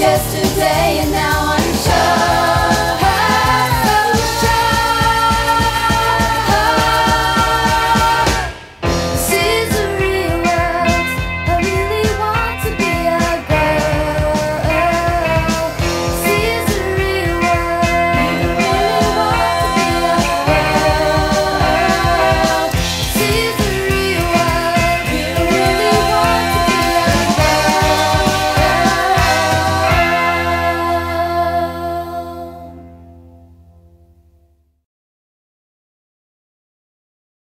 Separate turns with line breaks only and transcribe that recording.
yesterday and now